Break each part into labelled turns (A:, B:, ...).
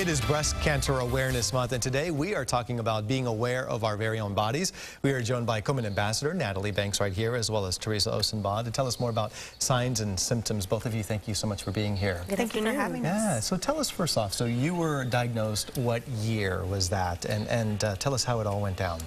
A: It is Breast Cancer Awareness Month, and today we are talking about being aware of our very own bodies. We are joined by Komen Ambassador Natalie Banks right here, as well as Teresa Osenbaugh to tell us more about signs and symptoms. Both of you, thank you so much for being here.
B: Good Thank you for having us.
A: Yeah, so tell us first off, so you were diagnosed, what year was that? And, and uh, tell us how it all went down.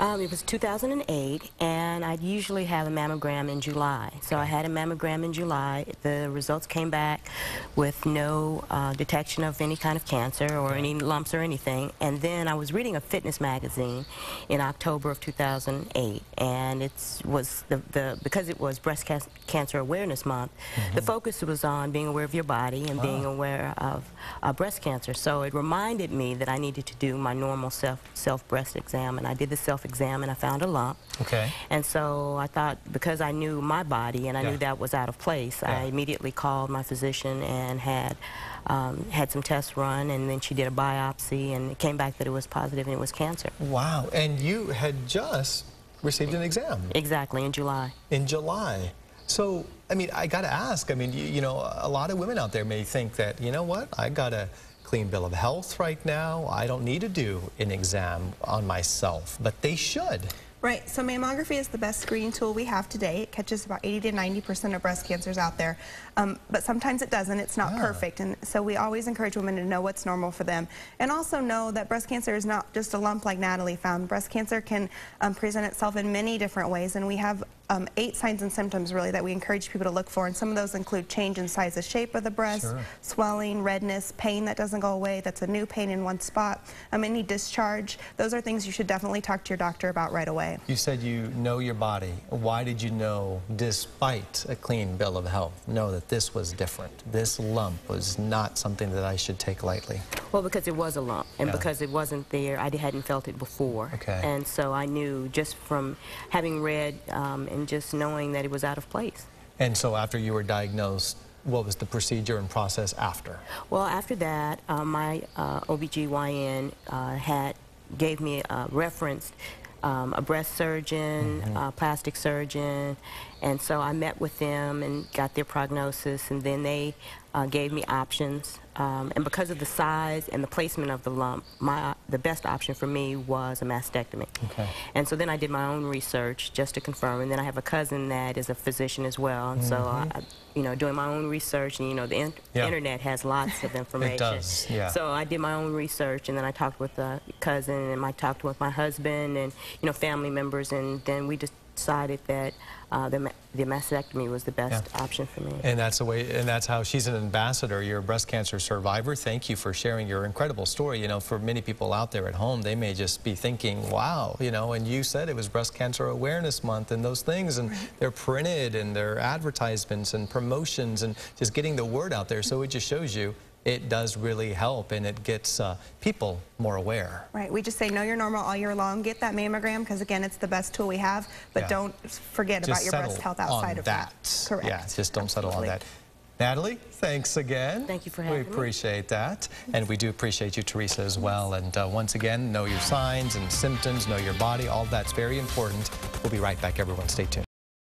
B: Um, it was 2008, and I usually have a mammogram in July. So I had a mammogram in July. The results came back with no uh, detection of any kind of cancer or any lumps or anything. And then I was reading a fitness magazine in October of 2008, and it was the, the because it was Breast Cancer Awareness Month. Mm -hmm. The focus was on being aware of your body and being ah. aware of uh, breast cancer. So it reminded me that I needed to do my normal self self breast exam, and I did the self exam and I found a lump.
A: Okay.
B: And so I thought because I knew my body and I yeah. knew that was out of place, yeah. I immediately called my physician and had um, had some tests run and then she did a biopsy and it came back that it was positive and it was cancer.
A: Wow. And you had just received an exam.
B: Exactly, in July.
A: In July. So, I mean, I got to ask, I mean, you, you know, a lot of women out there may think that, you know what, I got a clean bill of health right now. I don't need to do an exam on myself, but they should.
C: Right, so mammography is the best screening tool we have today. It catches about 80 to 90% of breast cancers out there, um, but sometimes it doesn't. It's not perfect, and so we always encourage women to know what's normal for them, and also know that breast cancer is not just a lump like Natalie found. Breast cancer can um, present itself in many different ways, and we have um, eight signs and symptoms really that we encourage people to look for, and some of those include change in size and shape of the breast, sure. swelling, redness, pain that doesn't go away, that's a new pain in one spot, um, any discharge. Those are things you should definitely talk to your doctor about right away.
A: You said you know your body. Why did you know, despite a clean bill of health, know that this was different? This lump was not something that I should take lightly.
B: Well, because it was a lump, and yeah. because it wasn't there, I hadn't felt it before.
A: Okay.
B: And so I knew just from having read um, and just knowing that it was out of place.
A: And so after you were diagnosed, what was the procedure and process after?
B: Well, after that, uh, my uh, OBGYN uh, had gave me a reference um, a breast surgeon, mm -hmm. a plastic surgeon, and so I met with them and got their prognosis, and then they uh, gave me options. Um, and because of the size and the placement of the lump, my the best option for me was a mastectomy.
A: Okay.
B: And so then I did my own research just to confirm. And then I have a cousin that is a physician as well. And mm -hmm. so, mm-hmm. I, you know, doing my own research, and you know, the in yeah. internet has lots of information.
A: it does, yeah.
B: So I did my own research, and then I talked with a cousin, and I talked with my husband, and you know, family members, and then we just decided that uh, the, the mastectomy was the best yeah. option for me.
A: And that's the way, and that's how she's an ambassador. You're a breast cancer survivor. Thank you for sharing your incredible story. You know, for many people out there at home, they may just be thinking, wow, you know, and you said it was Breast Cancer Awareness Month and those things, and they're printed and they're advertisements and promotions and just getting the word out there. So it just shows you it does really help and it gets uh, people more aware.
C: Right. We just say know your normal all year long. Get that mammogram because again, it's the best tool we have. But yeah. don't forget
A: just
C: about your breast health outside of
A: that.
C: that. Correct.
A: Yeah. Just don't Absolutely. settle on that. Natalie, thanks again.
B: Thank you for having
A: me. We appreciate that. And we do appreciate you, Teresa, as well. And uh, once again, know your signs and symptoms, know your body. All that's very important. We'll be right back, everyone. Stay tuned.